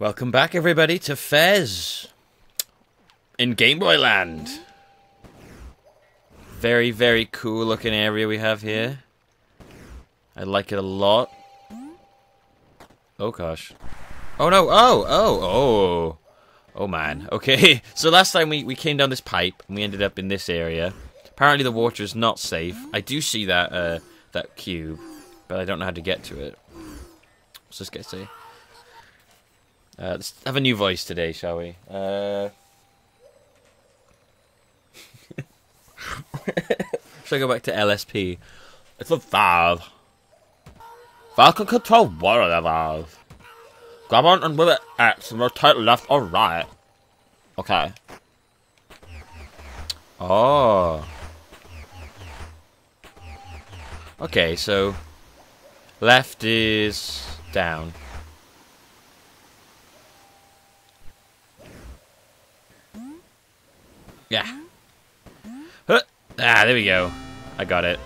Welcome back, everybody, to Fez in Game Boy Land. Very, very cool looking area we have here. I like it a lot. Oh gosh. Oh no! Oh! Oh! Oh! Oh man. Okay, so last time we, we came down this pipe and we ended up in this area. Apparently the water is not safe. I do see that uh, that cube, but I don't know how to get to it. What's this guy say? Uh, let's have a new voice today, shall we? Uh... Should I go back to LSP? It's a valve. Valve can control water the valve. Grab on and with it X and rotate left or right. Okay. Oh. Okay, so left is down. Yeah. Huh. Ah, there we go. I got it.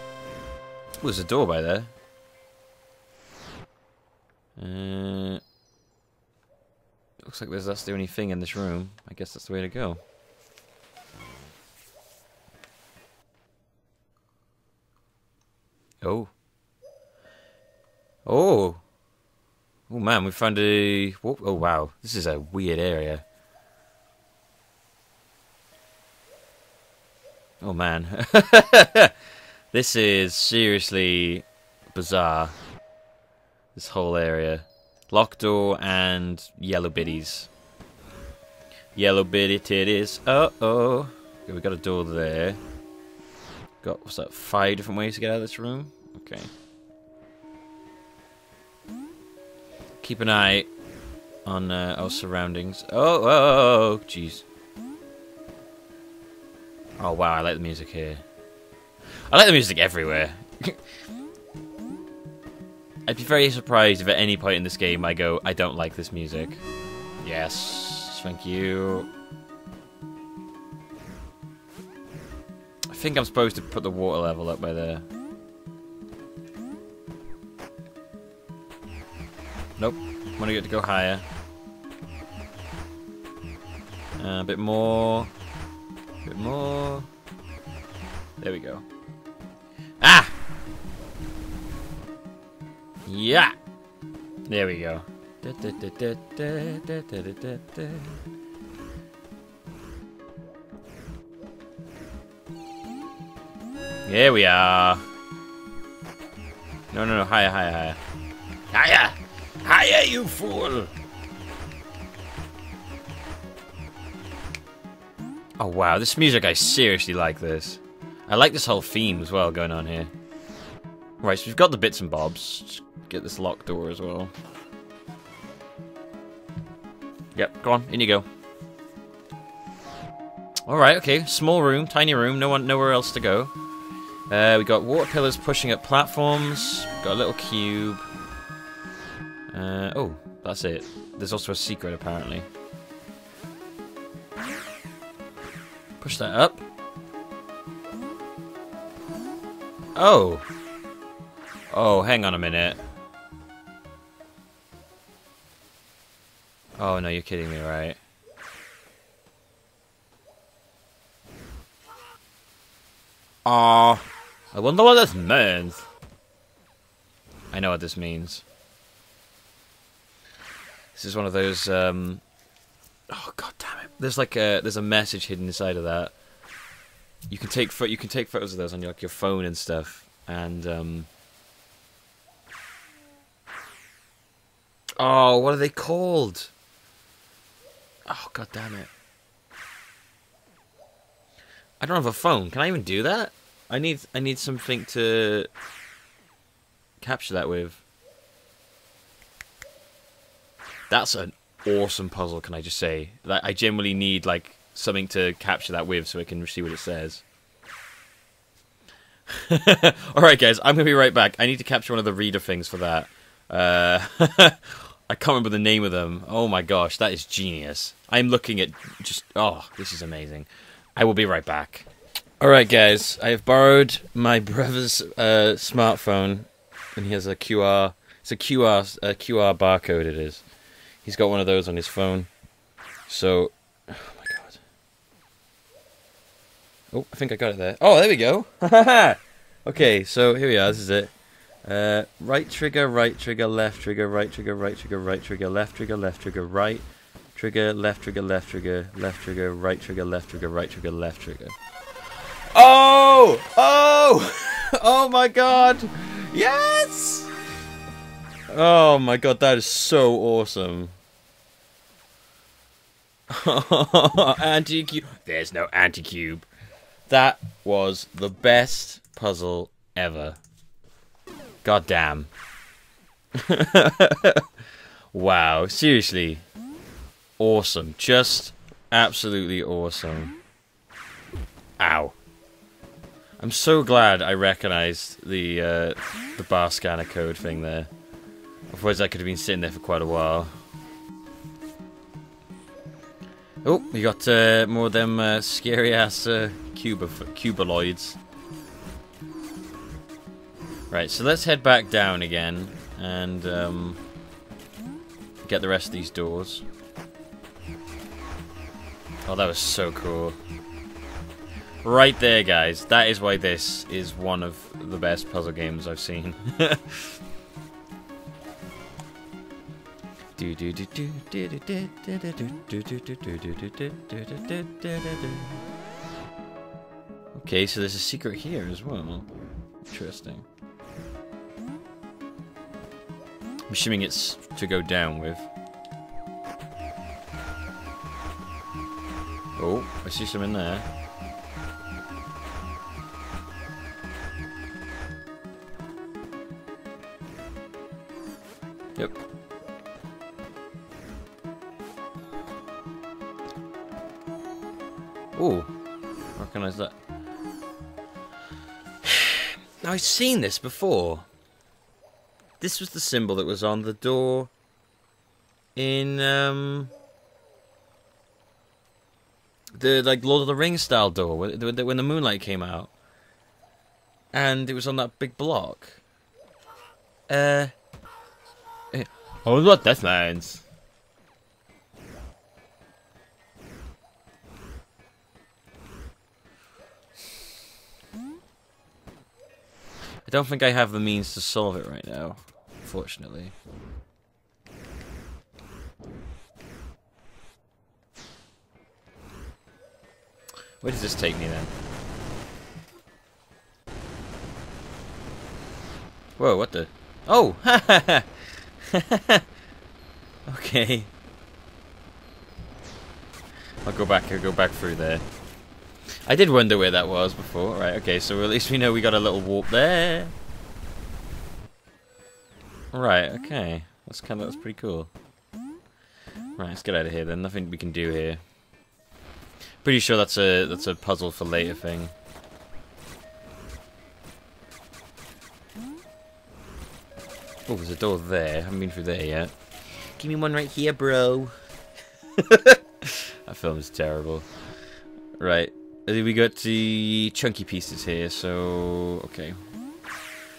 Oh, there's a door by there. Uh, looks like there's that's the only thing in this room. I guess that's the way to go. Oh. Oh. Oh man, we found a. Oh wow, this is a weird area. Oh man. this is seriously bizarre. This whole area. Locked door and yellow biddies. Yellow bitty titties. Uh oh. Okay, we got a door there. Got, what's that, five different ways to get out of this room? Okay. Keep an eye on uh, our surroundings. Oh, oh, oh, jeez. Oh wow, I like the music here. I like the music everywhere. I'd be very surprised if at any point in this game I go, I don't like this music. Yes, thank you. I think I'm supposed to put the water level up by there. Nope, I'm gonna get to go higher. Uh, a bit more bit more. There we go. Ah! Yeah! There we go. Here we are. No, no, no. Higher, higher, higher. Higher! Higher, you fool! Oh wow, this music, I seriously like this. I like this whole theme as well going on here. Right, so we've got the bits and bobs. Just get this locked door as well. Yep, go on, in you go. Alright, okay, small room, tiny room, no one, nowhere else to go. Uh, we got water pillars pushing up platforms. Got a little cube. Uh, oh, that's it. There's also a secret apparently. Push that up. Oh. Oh, hang on a minute. Oh, no, you're kidding me, right? Ah, I wonder what this means. I know what this means. This is one of those, um... Oh, god damn there's like a there's a message hidden inside of that. You can take you can take photos of those on your, like your phone and stuff, and um. Oh, what are they called? Oh god damn it! I don't have a phone. Can I even do that? I need I need something to capture that with. That's an awesome puzzle, can I just say? That I generally need like something to capture that with so I can see what it says. Alright guys, I'm gonna be right back. I need to capture one of the reader things for that. Uh, I can't remember the name of them. Oh my gosh, that is genius. I'm looking at just oh, this is amazing. I will be right back. Alright guys, I have borrowed my brother's uh, smartphone and he has a QR it's a QR a QR barcode it is. He's got one of those on his phone. So, oh my god. Oh, I think I got it there. Oh, there we go. okay, so here we are. This is it. Uh, right trigger, right trigger, left trigger, right trigger, right trigger, right trigger, left trigger, left trigger, right trigger, left trigger, left trigger, left trigger, right trigger, left trigger, right trigger, left trigger. Oh! Oh! Oh my god! Yes! Oh my god, that is so awesome. anti-cube. There's no anti-cube. That was the best puzzle ever. God damn. wow, seriously. Awesome. Just absolutely awesome. Ow. I'm so glad I recognized the uh, the bar scanner code thing there. Otherwise I could have been sitting there for quite a while. Oh, we got uh, more of them uh, scary ass uh, cuba cubaloids. Right, so let's head back down again and um, get the rest of these doors. Oh, that was so cool. Right there, guys. That is why this is one of the best puzzle games I've seen. okay, so there's a secret here as well. Interesting. I'm assuming it's to go down with. Oh, I see some in there. I've seen this before. This was the symbol that was on the door in um the like Lord of the Rings style door when the, moonlight came out, and it was on that big block. Uh, oh, what that means. I don't think I have the means to solve it right now unfortunately. Where does this take me then? Whoa, what the? Oh! okay. I'll go back, I'll go back through there. I did wonder where that was before. Right, okay, so at least we know we got a little warp there. Right, okay. That's kind of, that's pretty cool. Right, let's get out of here then. Nothing we can do here. Pretty sure that's a that's a puzzle for later thing. Oh, there's a door there. I haven't been through there yet. Give me one right here, bro. that film is terrible. Right. We got the chunky pieces here, so... Okay,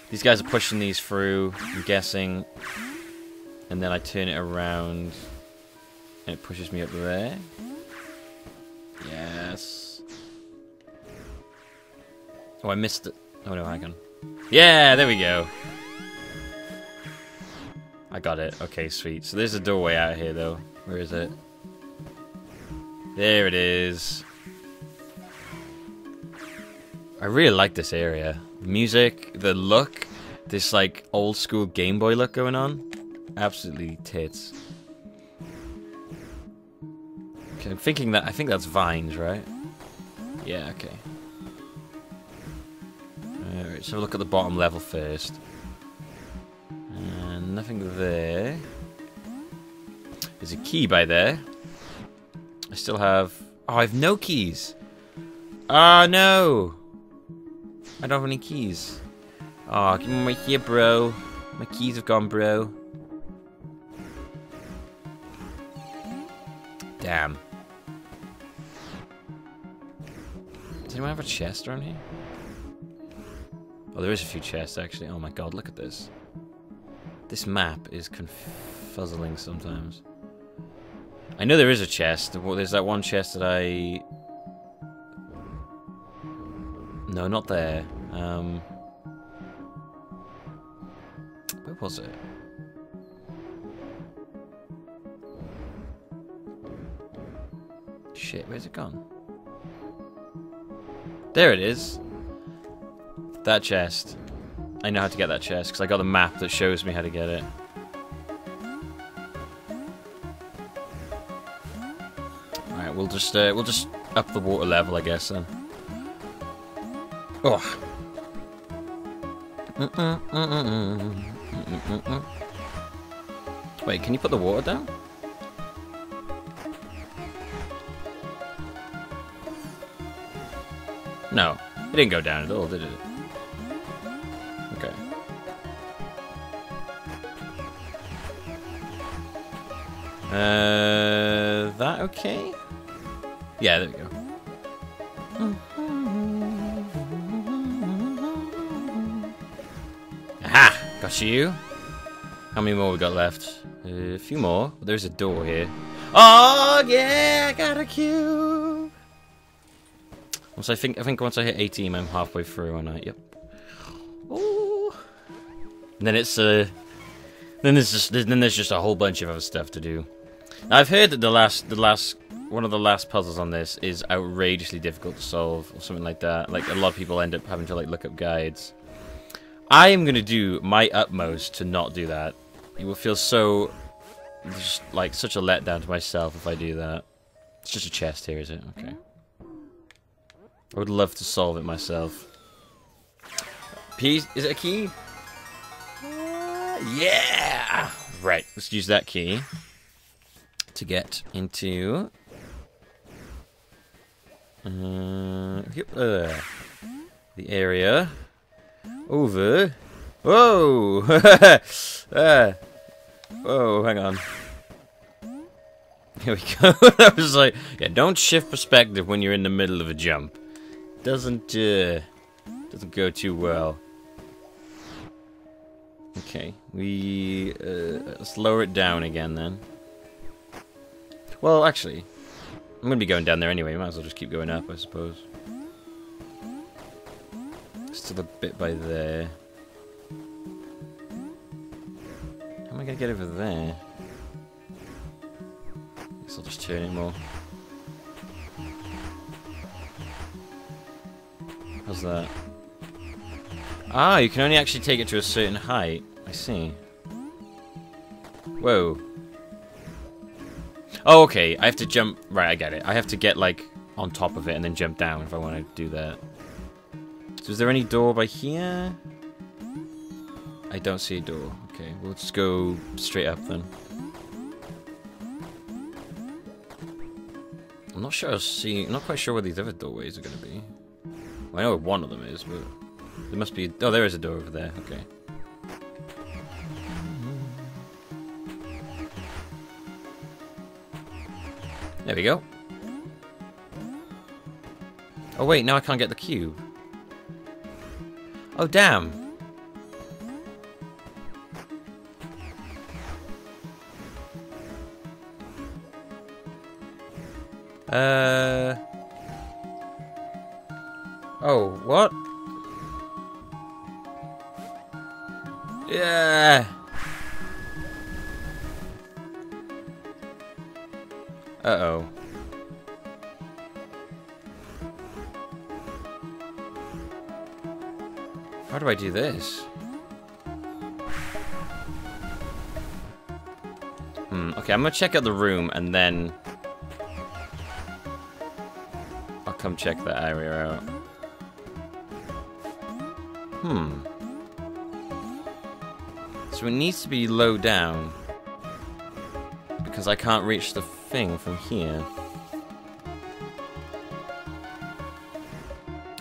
these guys are pushing these through, I'm guessing. And then I turn it around. And it pushes me up there. Yes. Oh, I missed it. Oh no, hang on. Yeah, there we go. I got it. Okay, sweet. So there's a doorway out here, though. Where is it? There it is. I really like this area. The music, the look, this like old school Game Boy look going on. Absolutely tits. Okay, I'm thinking that, I think that's vines, right? Yeah, okay. Alright, a look at the bottom level first. And nothing there. There's a key by there. I still have... Oh, I have no keys. Ah, oh, no! I don't have any keys. Aw, oh, give me my here, bro. My keys have gone, bro. Damn. Does anyone have a chest around here? Oh, there is a few chests, actually. Oh my god, look at this. This map is confuzzling sometimes. I know there is a chest. There's that one chest that I... No, not there. Um... Where was it? Shit, where's it gone? There it is. That chest. I know how to get that chest because I got the map that shows me how to get it. Alright, we'll just uh, we'll just up the water level, I guess then. Oh. Wait, can you put the water down? No, it didn't go down at all, did it? Okay. Uh, that okay? Yeah, there we go. Got you. How many more we got left? Uh, a few more. There's a door here. Oh yeah, I got a cube. Once I think, I think once I hit 18, I'm halfway through, and I yep. Ooh. And then it's uh, then there's just then there's just a whole bunch of other stuff to do. Now, I've heard that the last the last one of the last puzzles on this is outrageously difficult to solve, or something like that. Like a lot of people end up having to like look up guides. I am gonna do my utmost to not do that. It will feel so, just like such a letdown to myself if I do that. It's just a chest here, is it? Okay. I would love to solve it myself. P is it a key? Uh, yeah! Right, let's use that key to get into uh, uh, the area over. Whoa! uh, whoa, hang on. Here we go. I was like, yeah, don't shift perspective when you're in the middle of a jump doesn't uh, doesn't go too well. Okay, we uh, lower it down again then. Well, actually, I'm gonna be going down there anyway. Might as well just keep going up, I suppose. Still the bit by there. How am I gonna get over there? Guess I'll just turn it more. How's that? Ah, you can only actually take it to a certain height. I see. Whoa. Oh, okay. I have to jump... Right, I get it. I have to get, like, on top of it and then jump down if I want to do that. So is there any door by here? I don't see a door. Okay, we'll just go straight up then. I'm not sure I see... I'm not quite sure where these other doorways are going to be. Well, I know where one of them is, but there must be... Oh, there is a door over there. Okay. There we go. Oh wait, now I can't get the cube. Oh damn. Uh... Oh, what? Yeah. Uh-oh. How do I do this? Hmm, okay, I'm gonna check out the room and then... I'll come check that area out. Hmm. So it needs to be low down. Because I can't reach the thing from here.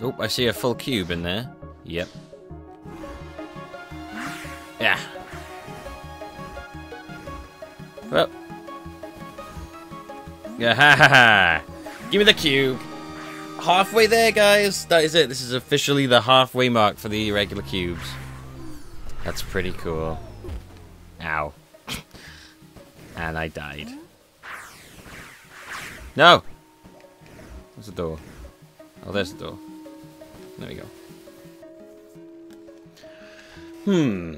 Oh, I see a full cube in there. Yep. Give me the cube halfway there, guys. That is it. This is officially the halfway mark for the regular cubes. That's pretty cool. Ow. and I died. No! There's a door. Oh, there's the door. There we go. Hmm.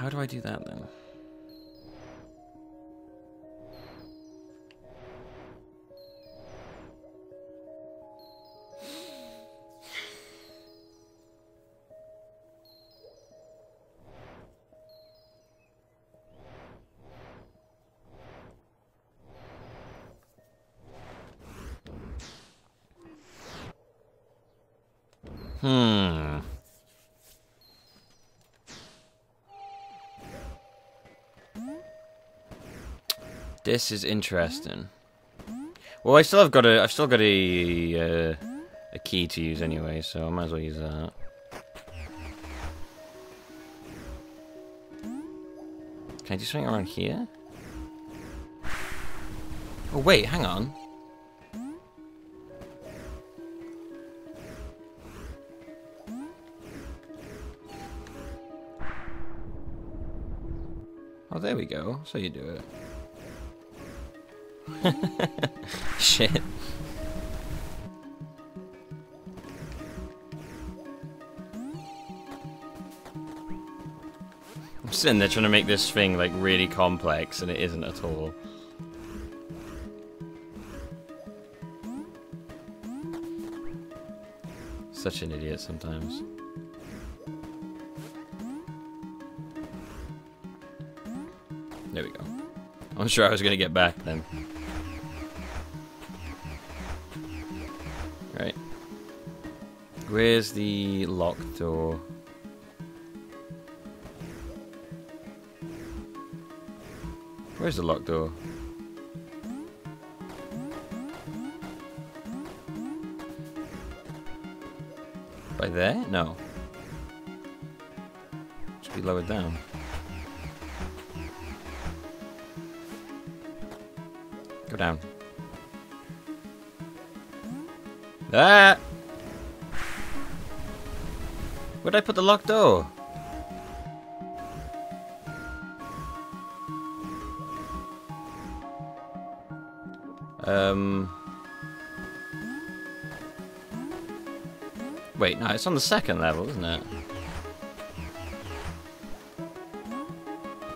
How do I do that then? This is interesting. Well, I still have got a, I've still got a, uh, a key to use anyway, so I might as well use that. Can I do something around here? Oh wait, hang on. Oh, there we go. So you do it. Shit. I'm sitting there trying to make this thing like really complex and it isn't at all. Such an idiot sometimes. There we go. I'm sure I was gonna get back then. Right. Where's the locked door? Where's the locked door? By there? No. Should be lowered down. Go down. Ah! Where'd I put the locked door? Um. Wait, no, it's on the second level, isn't it?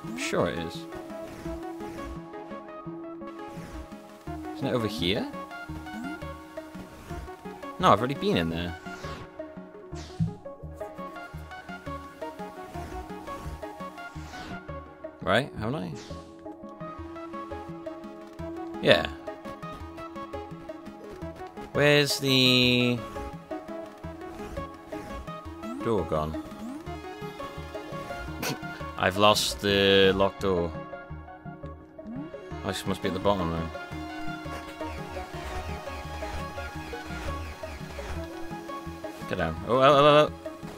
I'm sure it is. Isn't it over here? No, I've already been in there. Right, haven't I? Yeah. Where's the door gone? I've lost the locked door. Oh, this must be at the bottom then. Get down. Oh, oh, oh, oh.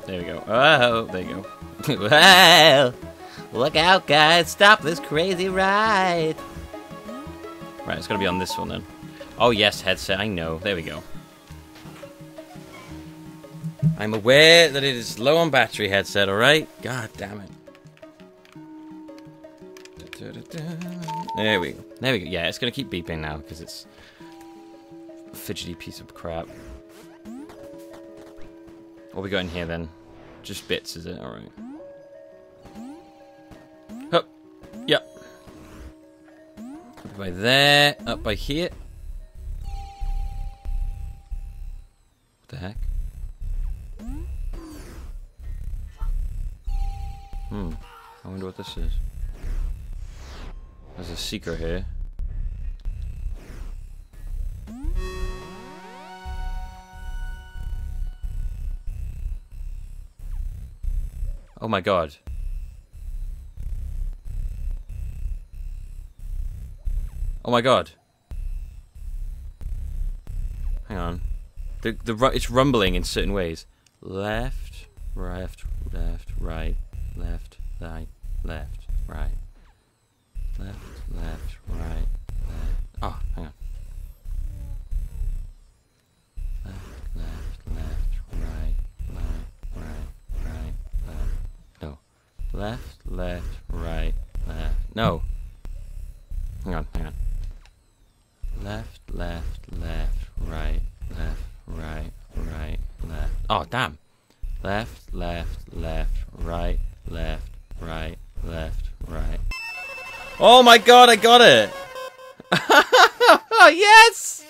There we go. Oh, there you go. well, look out, guys. Stop this crazy ride. Right, it's got to be on this one then. Oh, yes, headset. I know. There we go. I'm aware that it is low on battery headset, alright? God damn it. There we go. There we go. Yeah, it's going to keep beeping now because it's a fidgety piece of crap. What we got in here then? Just bits, is it? Alright. Up. Yep. Up by there. Up by here. What the heck? Hmm. I wonder what this is. There's a secret here. Oh my god. Oh my god. Hang on. The the it's rumbling in certain ways. Left, left, left, right, left, right, left, right. Left, left, right, left. Oh, hang on. Left, left, right, left. No. Hang on, hang on. Left, left, left, right, left, right, right, left. Oh, damn. Left, left, left, right, left, right, left, right. Oh my god, I got it! yes!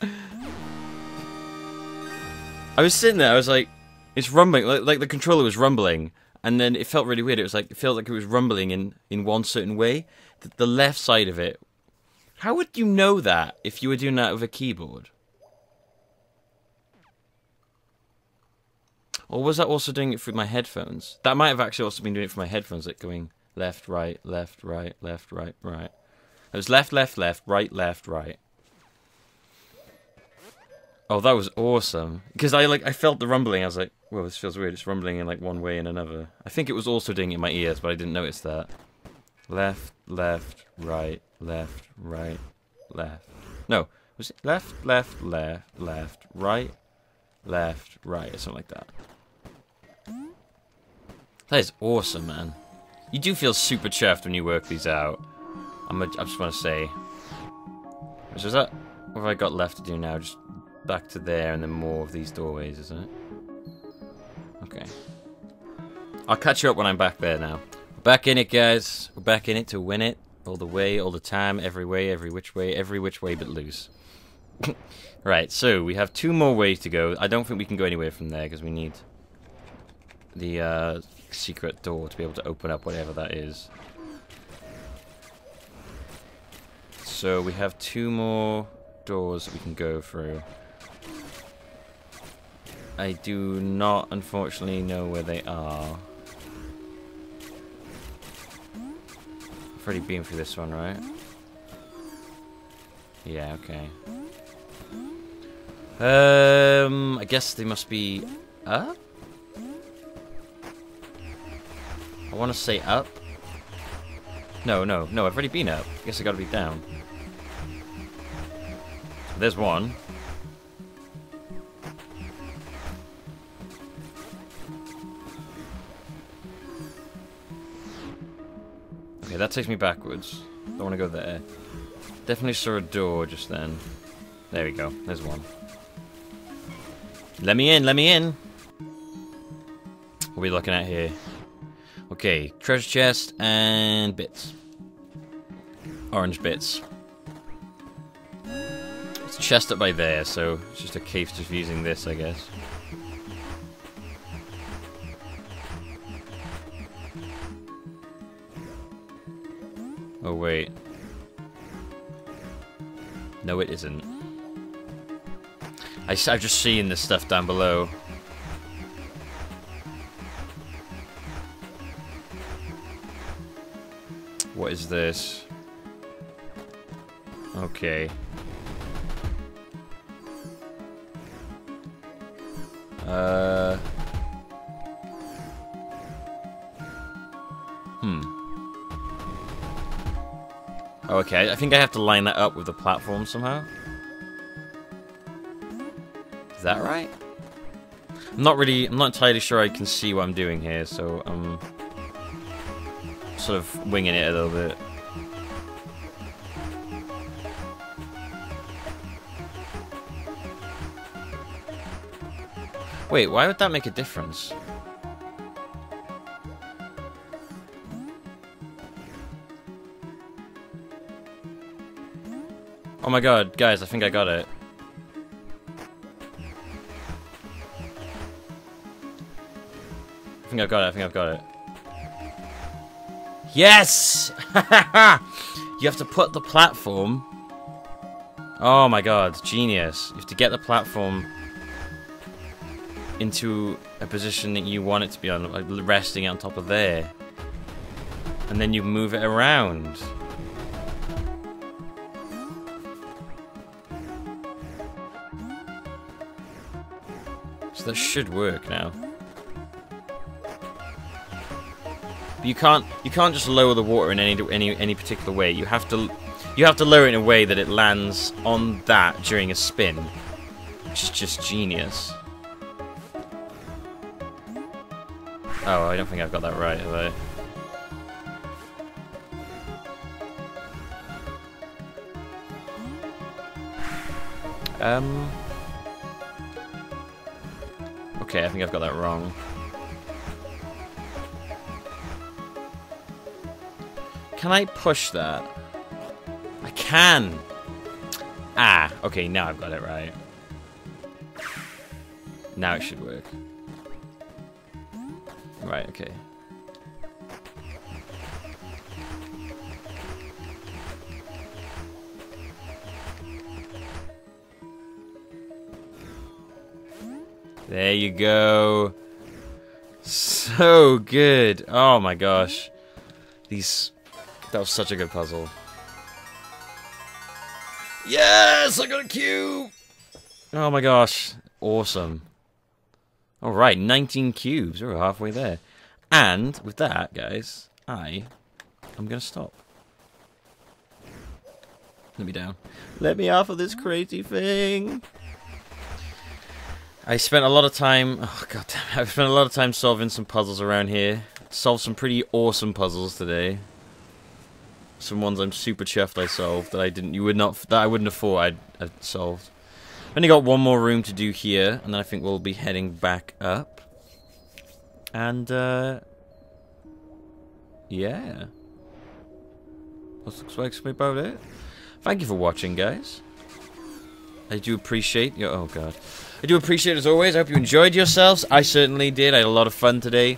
I was sitting there, I was like, it's rumbling, like, like the controller was rumbling, and then it felt really weird. It was like, it felt like it was rumbling in, in one certain way. The, the left side of it. How would you know that if you were doing that with a keyboard? Or was that also doing it through my headphones? That might have actually also been doing it for my headphones, like going left, right, left, right, left, right, right. It was left, left, left, right, left, right. Oh, that was awesome. Because I like I felt the rumbling. I was like, well, this feels weird. It's rumbling in like one way and another. I think it was also doing it in my ears, but I didn't notice that. Left, left, right, left, right, left. No, was it left, left, left, left, right, left, right, or something like that. That is awesome, man. You do feel super chuffed when you work these out. I'm a, I just want to say. So is that what have I got left to do now? Just back to there and then more of these doorways, isn't it? Okay. I'll catch you up when I'm back there now. Back in it, guys. We're back in it to win it. All the way, all the time, every way, every which way, every which way but lose. right, so we have two more ways to go. I don't think we can go anywhere from there because we need the uh, secret door to be able to open up whatever that is. So we have two more doors that we can go through. I do not, unfortunately, know where they are. I've already been through this one, right? Yeah, okay. Um, I guess they must be up? I want to say up. No, no, no, I've already been up. I guess I gotta be down. There's one. Okay, that takes me backwards. Don't want to go there. Definitely saw a door just then. There we go. There's one. Let me in, let me in! What are we looking at here? Okay, treasure chest and bits. Orange bits. It's chest up by there, so it's just a case of using this, I guess. Oh, wait. No, it isn't. I, I've just seen this stuff down below. What is this? Okay. Uh... okay, I think I have to line that up with the platform somehow. Is that right? I'm not really, I'm not entirely sure I can see what I'm doing here, so I'm sort of winging it a little bit. Wait, why would that make a difference? Oh my god, guys, I think I got it. I think I've got it, I think I've got it. Yes! you have to put the platform... Oh my god, genius. You have to get the platform into a position that you want it to be on, like resting on top of there. And then you move it around. So that should work now. But you can't you can't just lower the water in any any any particular way. You have to you have to lower it in a way that it lands on that during a spin, which is just genius. Oh, I don't think I've got that right, have I? Um, Okay, I think I've got that wrong. Can I push that? I can! Ah, okay, now I've got it right. Now it should work. Right, okay. There you go. So good. Oh my gosh. These... That was such a good puzzle. Yes! I got a cube! Oh my gosh. Awesome. Alright, 19 cubes. We're halfway there. And with that, guys, I am going to stop. Let me down. Let me off of this crazy thing. I spent a lot of time. Oh god damn! I've spent a lot of time solving some puzzles around here. Solved some pretty awesome puzzles today. Some ones I'm super chuffed I solved that I didn't. You would not. That I wouldn't have thought I'd, I'd solved. Only got one more room to do here, and then I think we'll be heading back up. And uh, yeah, that looks like about it. Thank you for watching, guys. I do appreciate your. Oh god. I do appreciate it as always. I hope you enjoyed yourselves. I certainly did. I had a lot of fun today.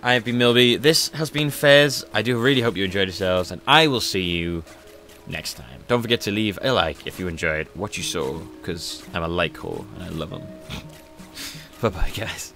I have been Millbee. This has been Fez. I do really hope you enjoyed yourselves, and I will see you next time. Don't forget to leave a like if you enjoyed what you saw, because I'm a like whore, and I love them. Bye-bye, guys.